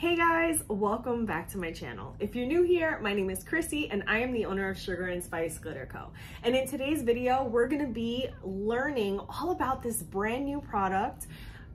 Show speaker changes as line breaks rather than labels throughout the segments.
Hey guys, welcome back to my channel. If you're new here, my name is Crissy and I am the owner of Sugar and Spice Glitter Co. And in today's video, we're gonna be learning all about this brand new product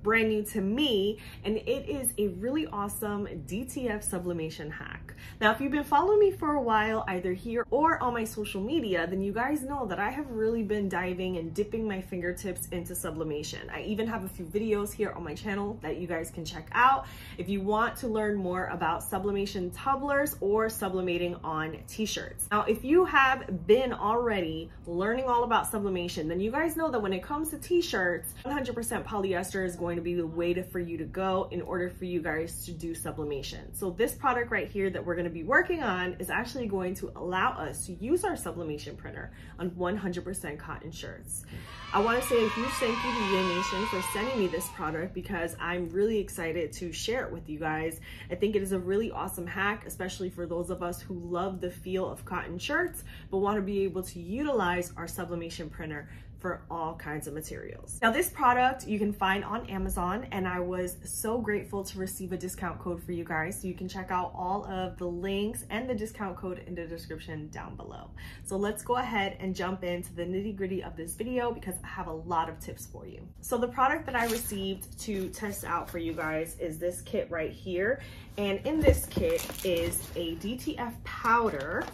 brand new to me, and it is a really awesome DTF sublimation hack. Now, if you've been following me for a while, either here or on my social media, then you guys know that I have really been diving and dipping my fingertips into sublimation. I even have a few videos here on my channel that you guys can check out if you want to learn more about sublimation tumblers or sublimating on t-shirts. Now, if you have been already learning all about sublimation, then you guys know that when it comes to t-shirts, 100% polyester is going going to be the way to, for you to go in order for you guys to do sublimation. So this product right here that we're going to be working on is actually going to allow us to use our sublimation printer on 100% cotton shirts. I want to say a huge thank you to Yamation for sending me this product because I'm really excited to share it with you guys. I think it is a really awesome hack, especially for those of us who love the feel of cotton shirts, but want to be able to utilize our sublimation printer for all kinds of materials. Now this product you can find on Amazon and I was so grateful to receive a discount code for you guys. So you can check out all of the links and the discount code in the description down below. So let's go ahead and jump into the nitty gritty of this video because I have a lot of tips for you. So the product that I received to test out for you guys is this kit right here. And in this kit is a DTF powder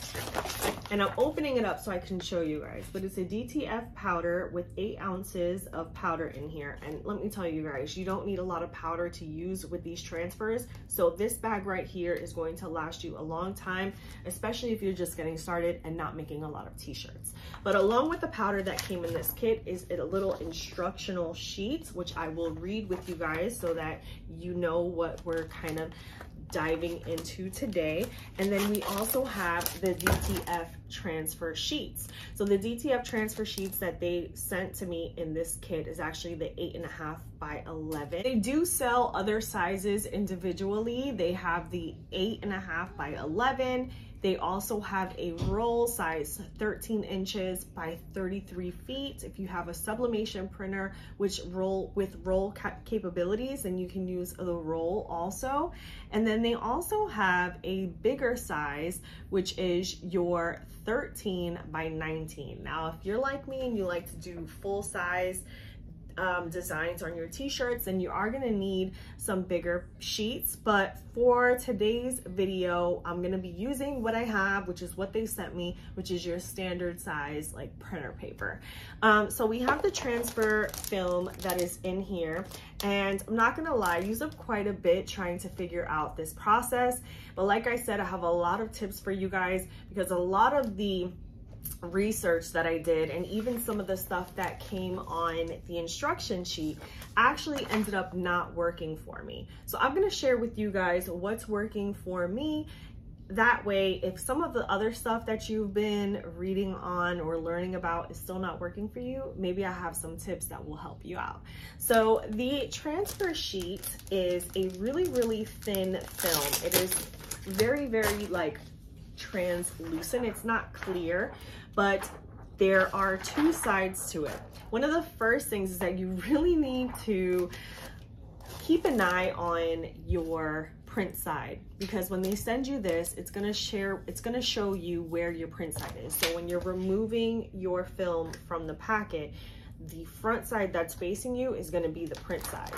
and I'm opening it up so I can show you guys, but it's a DTF powder with eight ounces of powder in here. And let me tell you guys, you don't need a lot of powder to use with these transfers. So this bag right here is going to last you a long time, especially if you're just getting started and not making a lot of t-shirts. But along with the powder that came in this kit is a little instructional sheet, which I will read with you guys so that you know what we're kind of diving into today. And then we also have the DTF transfer sheets. So the DTF transfer sheets that they sent to me in this kit is actually the eight and a half by 11. They do sell other sizes individually. They have the eight and a half by 11 they also have a roll size 13 inches by 33 feet. If you have a sublimation printer, which roll with roll capabilities, then you can use the roll also. And then they also have a bigger size, which is your 13 by 19. Now, if you're like me and you like to do full size, um, designs on your t-shirts and you are going to need some bigger sheets. But for today's video I'm going to be using what I have which is what they sent me which is your standard size like printer paper. Um, so we have the transfer film that is in here. And I'm not gonna lie I use up quite a bit trying to figure out this process. But like I said I have a lot of tips for you guys because a lot of the research that I did and even some of the stuff that came on the instruction sheet actually ended up not working for me. So I'm gonna share with you guys what's working for me that way, if some of the other stuff that you've been reading on or learning about is still not working for you, maybe I have some tips that will help you out. So the transfer sheet is a really, really thin film. It is very, very like translucent. It's not clear, but there are two sides to it. One of the first things is that you really need to keep an eye on your print side because when they send you this it's going to share it's going to show you where your print side is so when you're removing your film from the packet the front side that's facing you is going to be the print size.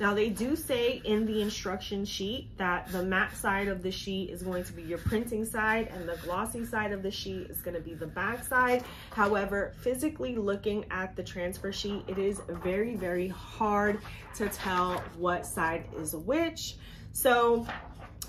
Now they do say in the instruction sheet that the matte side of the sheet is going to be your printing side and the glossy side of the sheet is going to be the back side. However, physically looking at the transfer sheet, it is very, very hard to tell what side is which. So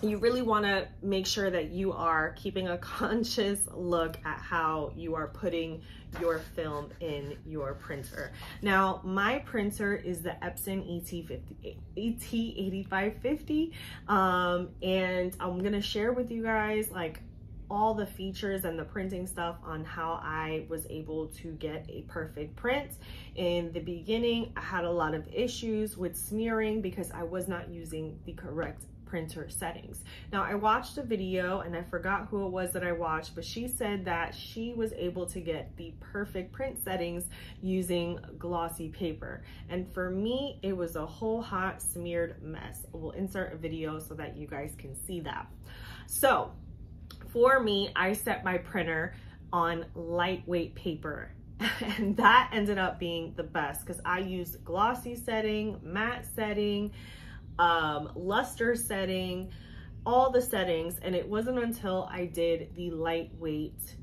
you really want to make sure that you are keeping a conscious look at how you are putting your film in your printer. Now, my printer is the Epson ET50, ET8550, um, and I'm gonna share with you guys like all the features and the printing stuff on how I was able to get a perfect print. In the beginning, I had a lot of issues with smearing because I was not using the correct printer settings. Now I watched a video and I forgot who it was that I watched, but she said that she was able to get the perfect print settings using glossy paper. And for me, it was a whole hot smeared mess. We'll insert a video so that you guys can see that. So for me, I set my printer on lightweight paper and that ended up being the best because I used glossy setting, matte setting, um, luster setting, all the settings. And it wasn't until I did the lightweight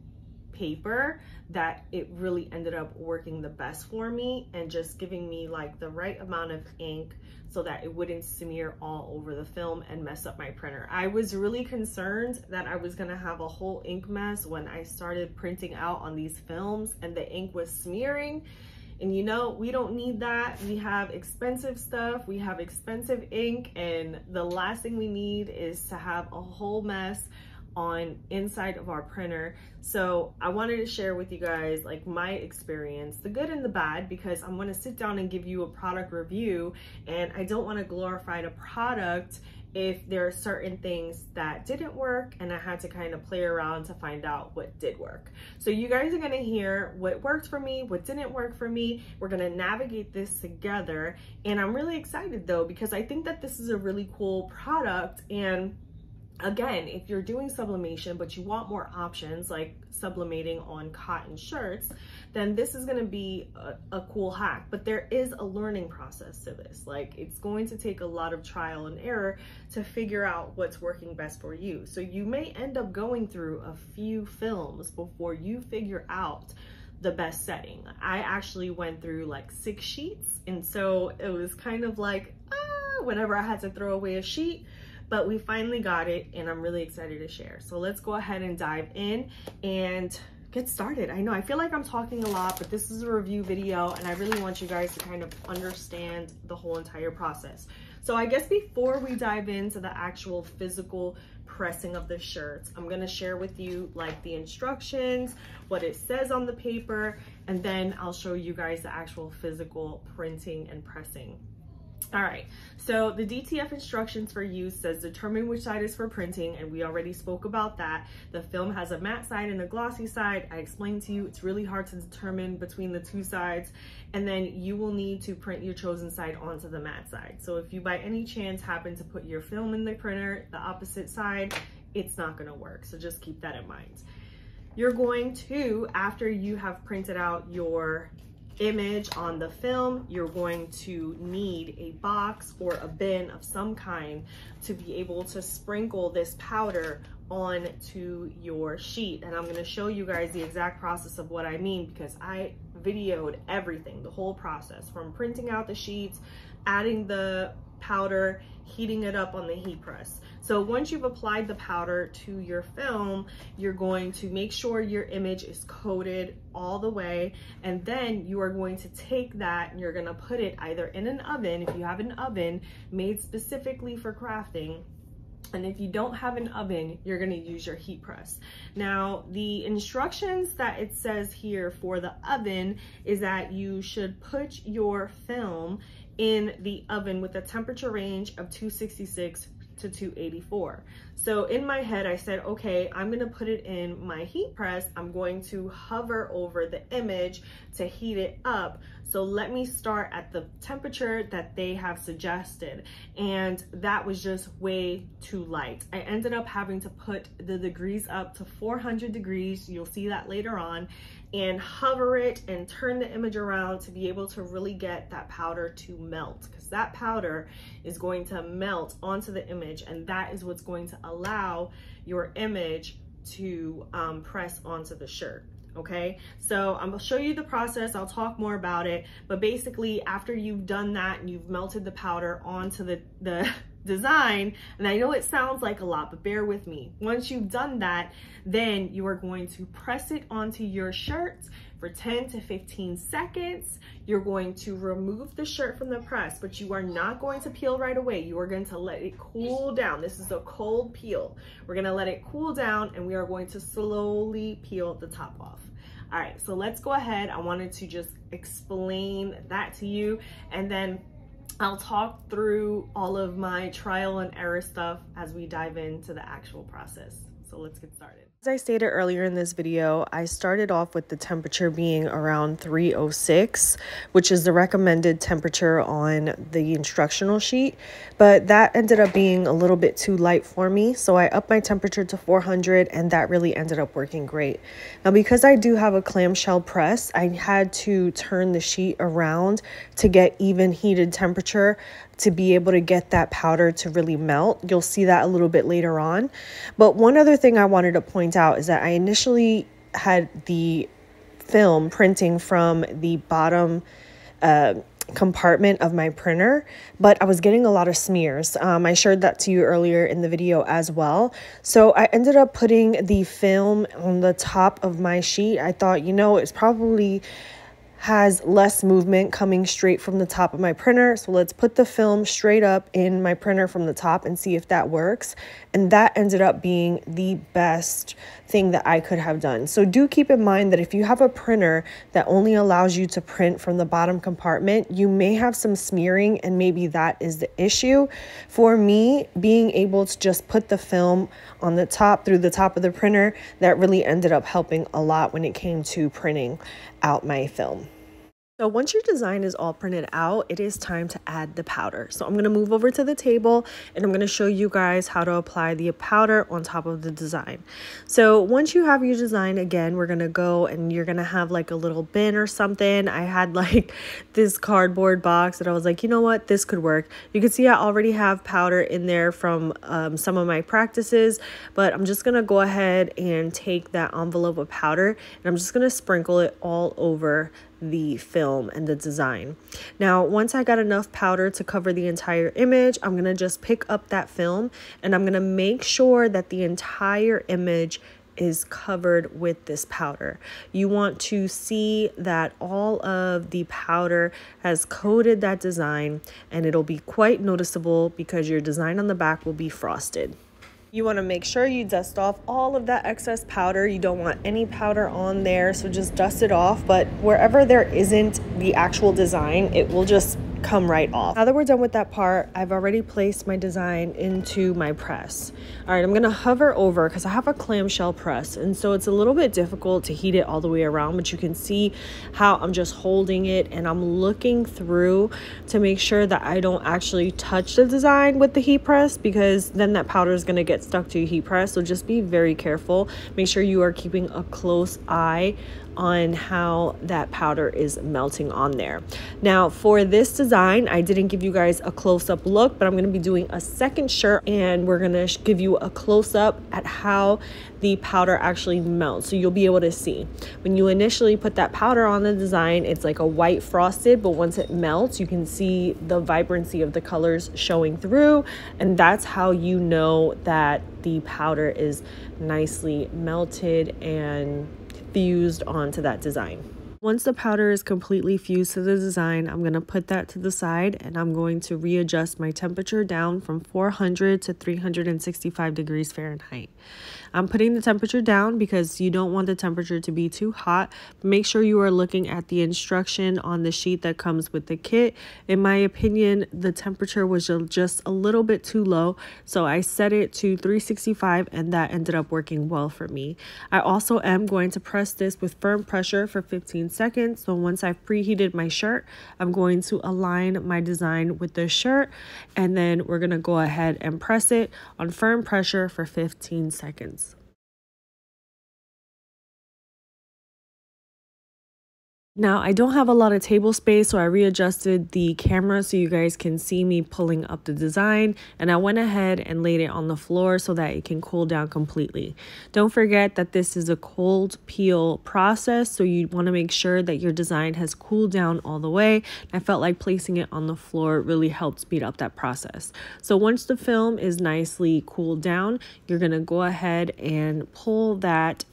paper that it really ended up working the best for me and just giving me like the right amount of ink so that it wouldn't smear all over the film and mess up my printer. I was really concerned that I was gonna have a whole ink mess when I started printing out on these films and the ink was smearing. And you know, we don't need that. We have expensive stuff, we have expensive ink, and the last thing we need is to have a whole mess on inside of our printer. So I wanted to share with you guys like my experience, the good and the bad, because I'm gonna sit down and give you a product review and I don't wanna glorify the product if there are certain things that didn't work and I had to kind of play around to find out what did work. So you guys are gonna hear what worked for me, what didn't work for me. We're gonna navigate this together. And I'm really excited though, because I think that this is a really cool product and again, if you're doing sublimation, but you want more options like sublimating on cotton shirts, then this is gonna be a, a, cool hack. But there is a learning process to this. Like it's going to take a lot of trial and error to figure out what's working best for you. So you may end up going through a few films before you figure out the best setting. I actually went through like six sheets. And so it was kind of like, ah, whenever I had to throw away a sheet, but we finally got it and I'm really excited to share. So let's go ahead and dive in and get started. I know I feel like I'm talking a lot, but this is a review video and I really want you guys to kind of understand the whole entire process. So I guess before we dive into the actual physical pressing of the shirts, I'm gonna share with you like the instructions, what it says on the paper, and then I'll show you guys the actual physical printing and pressing. All right, so the DTF instructions for use says determine which side is for printing, and we already spoke about that. The film has a matte side and a glossy side. I explained to you, it's really hard to determine between the two sides, and then you will need to print your chosen side onto the matte side. So if you by any chance happen to put your film in the printer, the opposite side, it's not gonna work. So just keep that in mind. You're going to, after you have printed out your image on the film, you're going to need a box or a bin of some kind to be able to sprinkle this powder onto your sheet. And I'm gonna show you guys the exact process of what I mean because I videoed everything, the whole process from printing out the sheets, adding the powder, heating it up on the heat press. So once you've applied the powder to your film, you're going to make sure your image is coated all the way. And then you are going to take that and you're gonna put it either in an oven, if you have an oven made specifically for crafting, and if you don't have an oven, you're gonna use your heat press. Now, the instructions that it says here for the oven is that you should put your film in the oven with a temperature range of 266 to 284. So in my head, I said, okay, I'm gonna put it in my heat press. I'm going to hover over the image to heat it up. So let me start at the temperature that they have suggested. And that was just way too light. I ended up having to put the degrees up to 400 degrees. You'll see that later on and hover it and turn the image around to be able to really get that powder to melt because that powder is going to melt onto the image and that is what's going to allow your image to um, press onto the shirt okay? So i'm gonna show you the process. I'll talk more about it. But basically after you've done that and you've melted the powder onto the the design, and I know it sounds like a lot, but bear with me. Once you've done that, then you are going to press it onto your shirt for 10 to 15 seconds. You're going to remove the shirt from the press, but you are not going to peel right away. You are going to let it cool down. This is a cold peel. We're gonna let it cool down and we are going to slowly peel the top off. All right, so let's go ahead. I wanted to just explain that to you and then I'll talk through all of my trial and error stuff as we dive into the actual process. So let's get started. As I stated earlier in this video, I started off with the temperature being around 306, which is the recommended temperature on the instructional sheet, but that ended up being a little bit too light for me, so I upped my temperature to 400 and that really ended up working great. Now because I do have a clamshell press, I had to turn the sheet around to get even heated temperature to be able to get that powder to really melt. You'll see that a little bit later on. But one other thing I wanted to point out is that I initially had the film printing from the bottom uh, compartment of my printer, but I was getting a lot of smears. Um, I shared that to you earlier in the video as well. So I ended up putting the film on the top of my sheet. I thought, you know, it's probably has less movement coming straight from the top of my printer. So let's put the film straight up in my printer from the top and see if that works. And that ended up being the best thing that I could have done. So do keep in mind that if you have a printer that only allows you to print from the bottom compartment, you may have some smearing and maybe that is the issue. For me, being able to just put the film on the top through the top of the printer, that really ended up helping a lot when it came to printing out my film. So once your design is all printed out, it is time to add the powder. So I'm going to move over to the table and I'm going to show you guys how to apply the powder on top of the design. So once you have your design, again, we're going to go and you're going to have like a little bin or something. I had like this cardboard box that I was like, you know what, this could work. You can see I already have powder in there from um, some of my practices, but I'm just going to go ahead and take that envelope of powder and I'm just going to sprinkle it all over the film and the design. Now, once I got enough powder to cover the entire image, I'm going to just pick up that film and I'm going to make sure that the entire image is covered with this powder. You want to see that all of the powder has coated that design and it'll be quite noticeable because your design on the back will be frosted. You want to make sure you dust off all of that excess powder. You don't want any powder on there, so just dust it off. But wherever there isn't the actual design, it will just come right off. Now that we're done with that part, I've already placed my design into my press. All right, I'm gonna hover over because I have a clamshell press and so it's a little bit difficult to heat it all the way around, but you can see how I'm just holding it and I'm looking through to make sure that I don't actually touch the design with the heat press because then that powder is gonna get stuck to your heat press. So just be very careful. Make sure you are keeping a close eye on how that powder is melting on there. Now for this design, I didn't give you guys a close-up look, but I'm gonna be doing a second shirt and we're gonna give you a close-up at how the powder actually melts. So you'll be able to see. When you initially put that powder on the design, it's like a white frosted, but once it melts, you can see the vibrancy of the colors showing through. And that's how you know that the powder is nicely melted and fused onto that design. Once the powder is completely fused to the design, I'm going to put that to the side and I'm going to readjust my temperature down from 400 to 365 degrees Fahrenheit. I'm putting the temperature down because you don't want the temperature to be too hot. Make sure you are looking at the instruction on the sheet that comes with the kit. In my opinion, the temperature was just a little bit too low, so I set it to 365 and that ended up working well for me. I also am going to press this with firm pressure for 15 seconds. So once I've preheated my shirt, I'm going to align my design with the shirt and then we're going to go ahead and press it on firm pressure for 15 seconds. Now I don't have a lot of table space so I readjusted the camera so you guys can see me pulling up the design and I went ahead and laid it on the floor so that it can cool down completely. Don't forget that this is a cold peel process so you want to make sure that your design has cooled down all the way. I felt like placing it on the floor really helped speed up that process. So once the film is nicely cooled down you're going to go ahead and pull that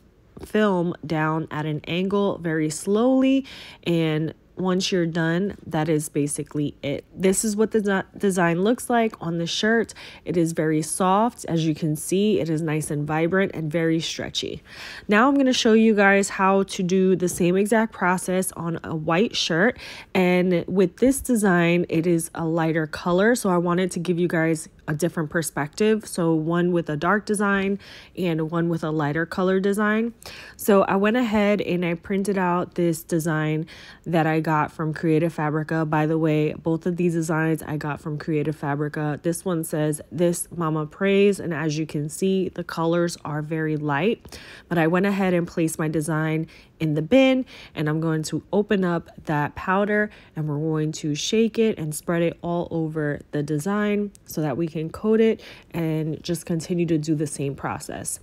film down at an angle very slowly and once you're done, that is basically it. This is what the design looks like on the shirt. It is very soft. As you can see, it is nice and vibrant and very stretchy. Now I'm going to show you guys how to do the same exact process on a white shirt. And with this design, it is a lighter color. So I wanted to give you guys a different perspective. So one with a dark design and one with a lighter color design. So I went ahead and I printed out this design that I got from Creative Fabrica. By the way, both of these designs I got from Creative Fabrica. This one says, this mama prays. And as you can see, the colors are very light, but I went ahead and placed my design in the bin and I'm going to open up that powder and we're going to shake it and spread it all over the design so that we can coat it and just continue to do the same process.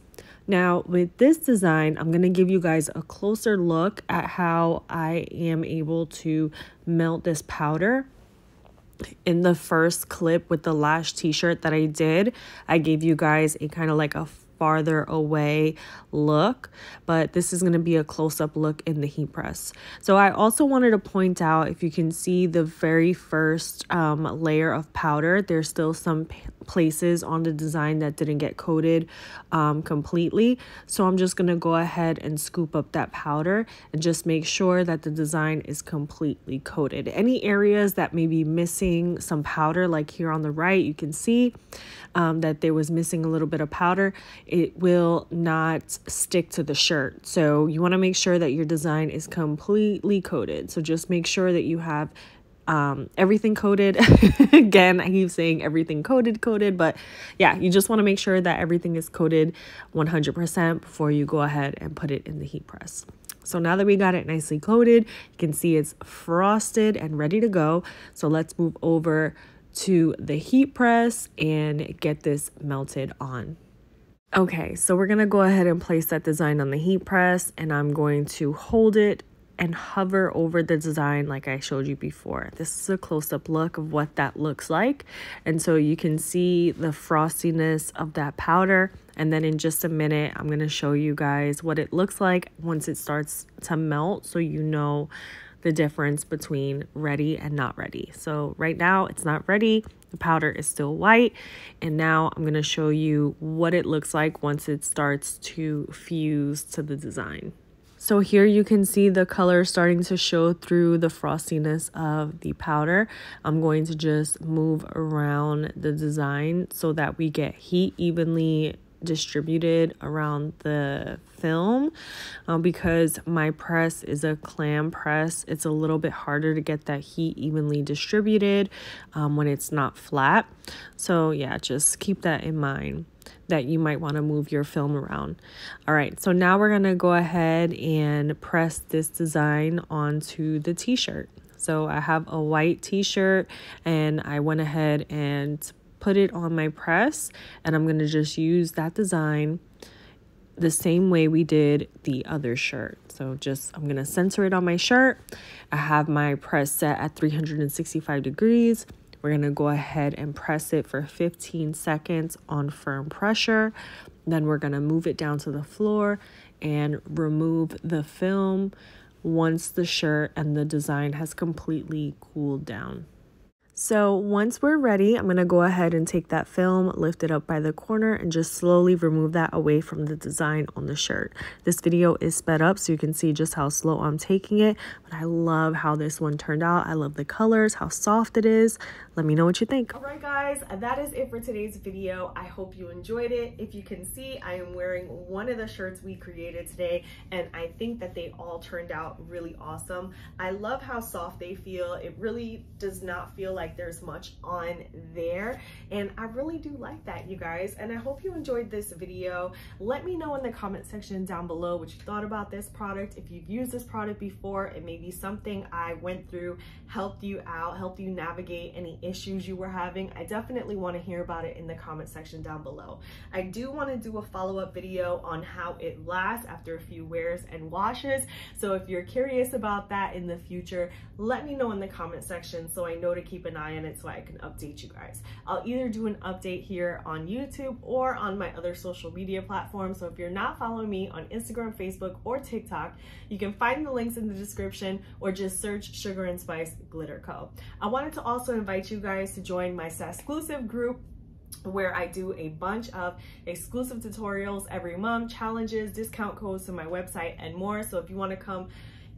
Now with this design, I'm going to give you guys a closer look at how I am able to melt this powder in the first clip with the lash t-shirt that I did, I gave you guys a kind of like a farther away look, but this is going to be a close-up look in the heat press. So I also wanted to point out, if you can see the very first um, layer of powder, there's still some places on the design that didn't get coated um, completely. So I'm just going to go ahead and scoop up that powder and just make sure that the design is completely coated. Any areas that may be missing some powder, like here on the right, you can see um, that there was missing a little bit of powder, it will not stick to the shirt. So you want to make sure that your design is completely coated. So just make sure that you have um, everything coated. Again, I keep saying everything coated, coated, but yeah, you just want to make sure that everything is coated 100% before you go ahead and put it in the heat press. So now that we got it nicely coated, you can see it's frosted and ready to go. So let's move over to the heat press and get this melted on. Okay, so we're gonna go ahead and place that design on the heat press and I'm going to hold it and hover over the design like I showed you before. This is a close-up look of what that looks like. And so you can see the frostiness of that powder. And then in just a minute, I'm gonna show you guys what it looks like once it starts to melt so you know the difference between ready and not ready. So right now it's not ready. The powder is still white. And now I'm going to show you what it looks like once it starts to fuse to the design. So here you can see the color starting to show through the frostiness of the powder. I'm going to just move around the design so that we get heat evenly distributed around the film um, because my press is a clam press it's a little bit harder to get that heat evenly distributed um, when it's not flat so yeah just keep that in mind that you might want to move your film around. All right, so now we're going to go ahead and press this design onto the t-shirt. So I have a white t-shirt and I went ahead and put it on my press and I'm going to just use that design the same way we did the other shirt. So just, I'm going to center it on my shirt. I have my press set at 365 degrees. We're going to go ahead and press it for 15 seconds on firm pressure. Then we're going to move it down to the floor and remove the film once the shirt and the design has completely cooled down. So once we're ready, I'm going to go ahead and take that film, lift it up by the corner, and just slowly remove that away from the design on the shirt. This video is sped up so you can see just how slow I'm taking it, but I love how this one turned out. I love the colors, how soft it is. Let me know what you think. All right, guys, that is it for today's video. I hope you enjoyed it. If you can see, I am wearing one of the shirts we created today, and I think that they all turned out really awesome. I love how soft they feel. It really does not feel like like there's much on there. And I really do like that, you guys. And I hope you enjoyed this video. Let me know in the comment section down below what you thought about this product. If you've used this product before, it may be something I went through, helped you out, helped you navigate any issues you were having. I definitely want to hear about it in the comment section down below. I do want to do a follow-up video on how it lasts after a few wears and washes. So if you're curious about that in the future, let me know in the comment section so I know to keep an an eye on it so I can update you guys. I'll either do an update here on YouTube or on my other social media platforms. So if you're not following me on Instagram, Facebook, or TikTok, you can find the links in the description or just search Sugar and Spice Glitter Co. I wanted to also invite you guys to join my exclusive group where I do a bunch of exclusive tutorials every month, challenges, discount codes to my website, and more. So if you want to come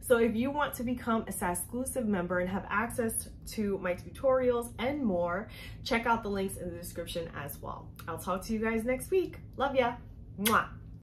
so if you want to become a SAS exclusive member and have access to my tutorials and more, check out the links in the description as well. I'll talk to you guys next week. Love ya. Mwah.